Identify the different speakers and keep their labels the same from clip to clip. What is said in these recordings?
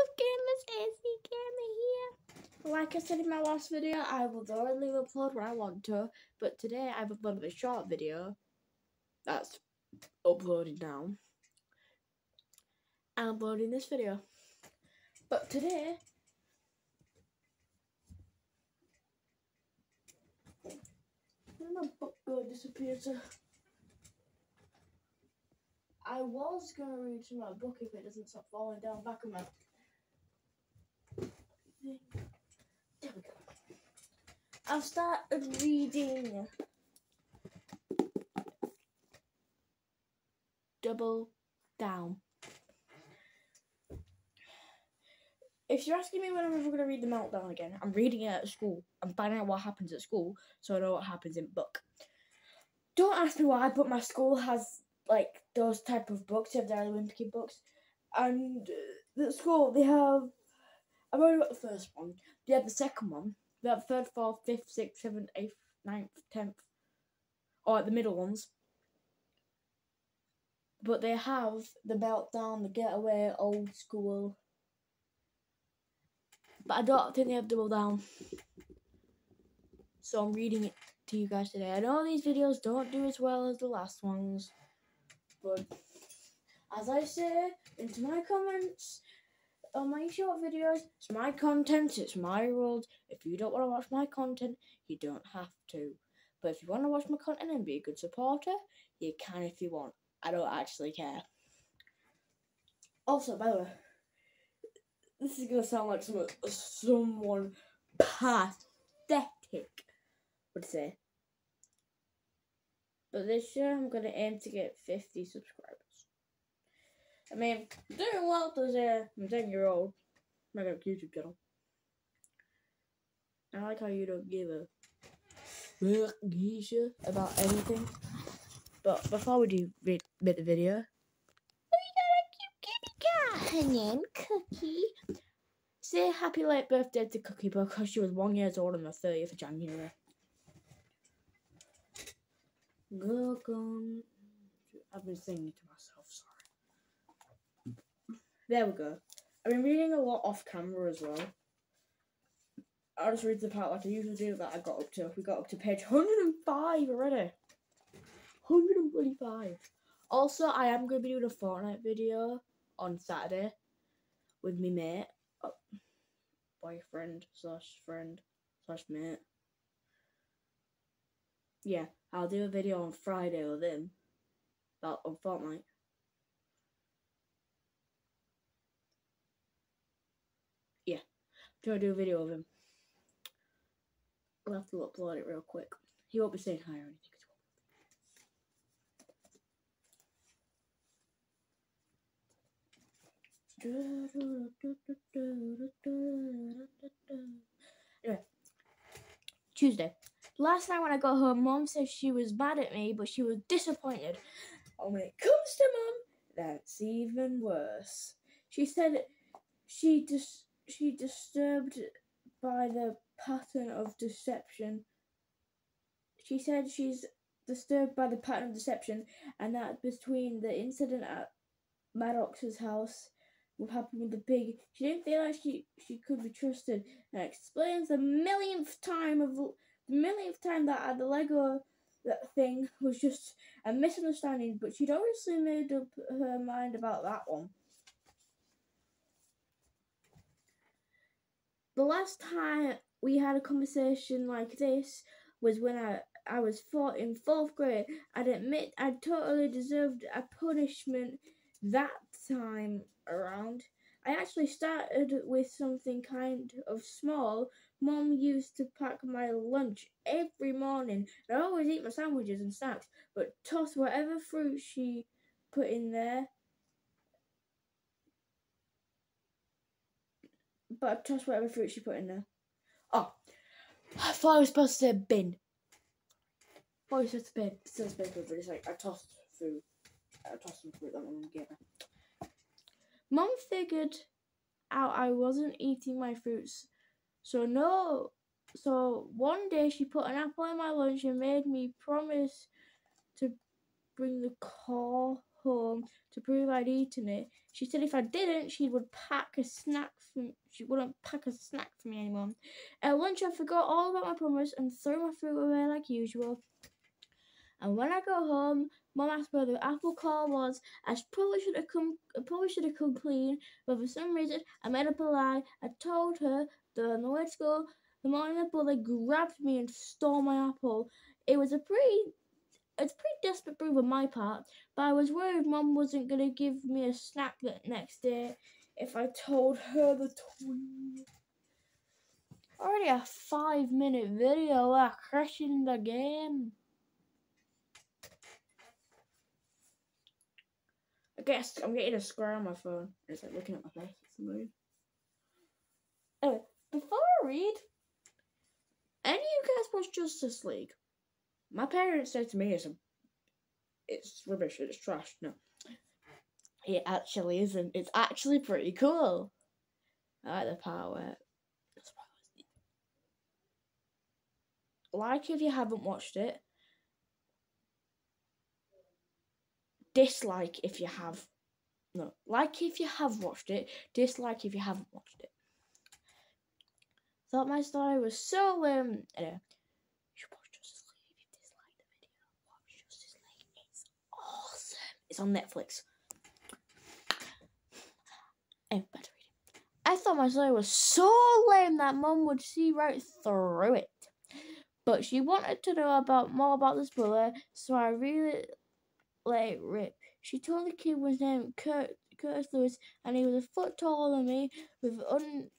Speaker 1: Gamers, Gamer here. Like I said in my last video, I will only upload when I want to, but today I've uploaded a short video that's uploaded now. I'm uploading this video. But today, my book go disappear to? I was gonna read to my book if it doesn't stop falling down back of my thing. There we go. I've started reading Double Down. If you're asking me when I'm ever gonna read the Meltdown again, I'm reading it at school. I'm finding out what happens at school, so I know what happens in book. Don't ask me why, but my school has like those type of books. They have the Olympic books, and uh, at school they have. I've only got the first one. They have the second one. Have third, fourth, fifth, sixth, seventh, eighth, ninth, tenth, or the middle ones. But they have the meltdown, the getaway, old school. But I don't think they have double down. So I'm reading it to you guys today. I know these videos don't do as well as the last ones. But as I say into my comments on my short videos, it's my content, it's my rules. If you don't want to watch my content, you don't have to. But if you want to watch my content and be a good supporter, you can if you want. I don't actually care. Also, by the way, this is gonna sound like some, someone pathetic would say. But this year I'm gonna aim to get 50 subscribers. I mean, doing well say I'm 10 year old. Got a YouTube channel. I like how you don't give a about anything. But before we do read the video, we got a cute kitty cat named Cookie. Say happy late birthday to Cookie because she was one years old on the 30th of January. Welcome. I've been singing to. There we go. I've been reading a lot off camera as well. I'll just read the part like I usually do that I got up to. We got up to page 105 already. 125. Also, I am going to be doing a Fortnite video on Saturday with me mate. Oh, boyfriend slash friend slash mate. Yeah, I'll do a video on Friday with him. About on Fortnite. Yeah. I'm to do a video of him. I'll have to upload it real quick. He won't be saying hi or anything Anyway, Tuesday. Last night when I got home, mom said she was mad at me, but she was disappointed. And when it comes to mom, that's even worse. She said she dis- she disturbed by the pattern of deception. She said she's disturbed by the pattern of deception, and that between the incident at Maddox's house, what happened with the pig, she didn't feel like she she could be trusted, and explains the millionth time of the millionth time that uh, the Lego that thing was just a misunderstanding, but she'd obviously made up her mind about that one. The last time we had a conversation like this was when I, I was four, in fourth grade. I'd admit I totally deserved a punishment that time around. I actually started with something kind of small. Mom used to pack my lunch every morning. I always eat my sandwiches and snacks, but toss whatever fruit she put in there. But I toss whatever fruit she put in there. Oh, I thought I was supposed to say bin. I was supposed to bin. Still bin, but it's like I tossed food. I tossed some fruit that mom gave me. Mum figured out I wasn't eating my fruits. So no so one day she put an apple in my lunch and made me promise to bring the car home to prove I'd eaten it. She said if I didn't, she would pack a snack for me. she wouldn't pack a snack for me anymore. At lunch, I forgot all about my promise and threw my fruit away like usual. And when I got home, Mum asked where the apple core was. I probably should have come, probably should have come clean, but for some reason I made up a lie. I told her that on the way to school, the morning the bully grabbed me and stole my apple. It was a pretty it's pretty desperate move on my part, but I was worried Mum wasn't going to give me a snack that next day if I told her the truth. Already a five minute video, I'm crashing the game. I guess I'm getting a square on my phone. It's like looking at my face. It's weird. Anyway, before I read, any of you guys watch Justice League? My parents said to me it's a it's rubbish, it's trash. No. It actually isn't. It's actually pretty cool. I like the power. Like if you haven't watched it. Dislike if you have. No, like if you have watched it. Dislike if you haven't watched it. Thought my story was so um. Anyway, It's on Netflix. I thought my story was so lame that mum would see right through it. But she wanted to know about more about this brother, so I really let it rip. She told the kid was named Kurt, Curtis Lewis, and he was a foot taller than me, with un,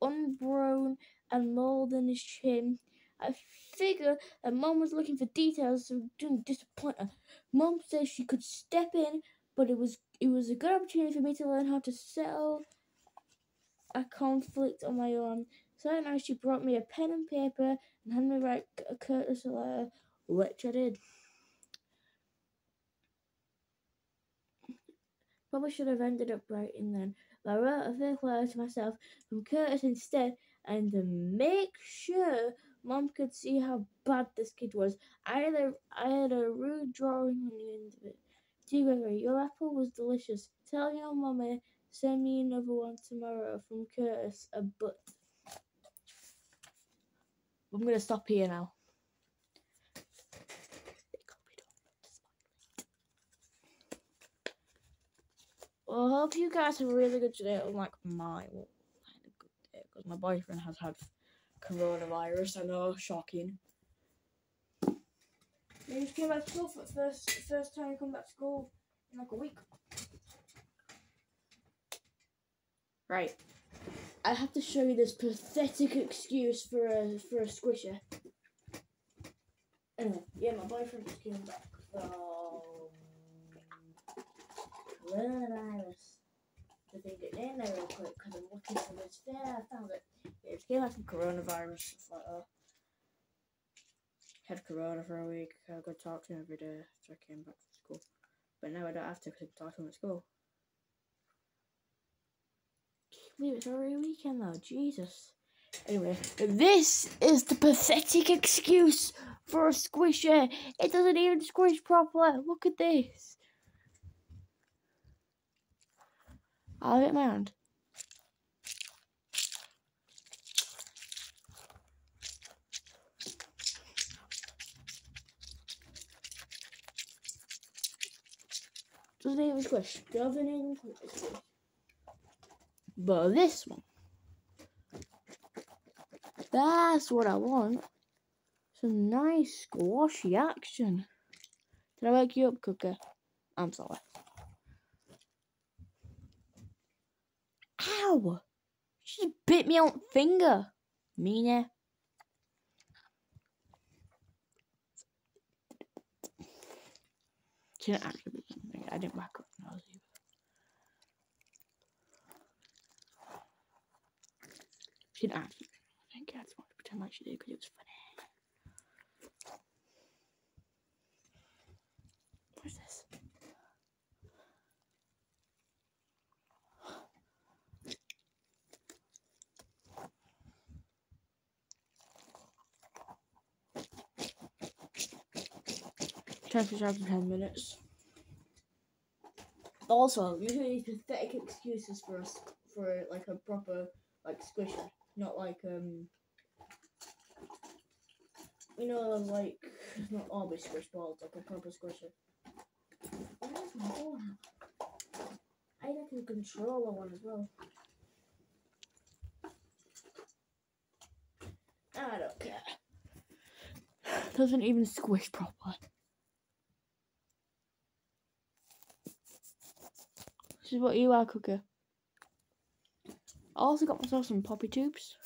Speaker 1: unbrown and mold in his chin. I figure that Mom was looking for details, so didn't disappoint her. Mom said she could step in, but it was it was a good opportunity for me to learn how to settle a conflict on my own. So that night she brought me a pen and paper and had me write a Curtis letter, which I did. Probably should have ended up writing then, but I wrote a fake letter to myself from Curtis instead, and to make sure Mom could see how bad this kid was. I had a, I had a rude drawing on the end of it. Dear Gregory, your apple was delicious. Tell your mommy, send me another one tomorrow from Curtis, a but. I'm going to stop here now. Well, I hope you guys have a really good day, unlike mine. Well, kind of good day, because my boyfriend has had coronavirus. I know, shocking. You just came back to school for the first first time you come back to school in like a week. Right. I have to show you this pathetic excuse for a for a squisher. Anyway, yeah, my boyfriend just came back from coronavirus. To think it in there real quick because I'm looking for this fair. I found it. It's came back from coronavirus. Like, oh had corona for a week. I got to talk to him every day after I came back from school. But now I don't have to because I can talk to him at school. Believe it's already weekend though. Jesus. Anyway, this is the pathetic excuse for a squisher. It doesn't even squish properly. Look at this. I'll in my hand. Doesn't even squish. Doesn't even squish. But this one. That's what I want. Some nice squashy action. Did I wake you up, Cooker? I'm sorry. Ow! She bit me on the finger. Meanie. She didn't actually be something. I didn't back up either. She didn't actually I think I just wanted to pretend like she did because it was funny. What's this? To charge in 10 minutes. Also, usually pathetic excuses for us for like a proper like squisher, not like um you know like not always squish balls, like a proper squisher. Where's my ball now? I like the controller one as well. I don't care. Doesn't even squish properly. This is what you are, Cooker. I also got myself some poppy tubes.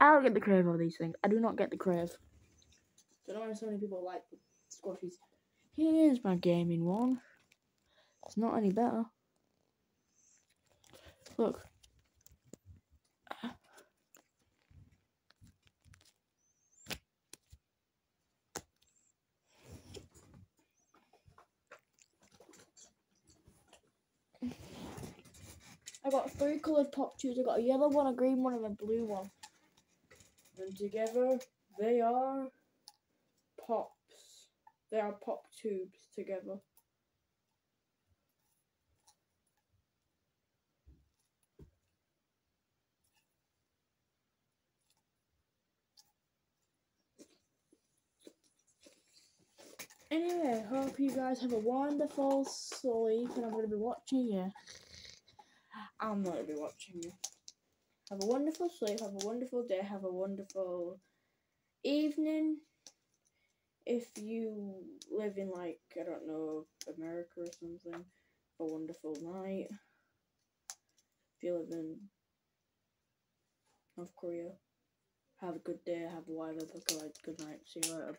Speaker 1: I don't get the crave of these things. I do not get the crave. Don't know why so many people like squashies. Here's my gaming one. It's not any better. Look. I got three coloured pop tubes. I got a yellow one, a green one, and a blue one. And together they are pops. They are pop tubes together. Anyway, hope you guys have a wonderful sleep and I'm going to be watching you. I'm not going to be watching you. Have a wonderful sleep, have a wonderful day, have a wonderful evening. If you live in, like, I don't know, America or something, a wonderful night. If you live in North Korea, have a good day, have a wonderful good night. See you later.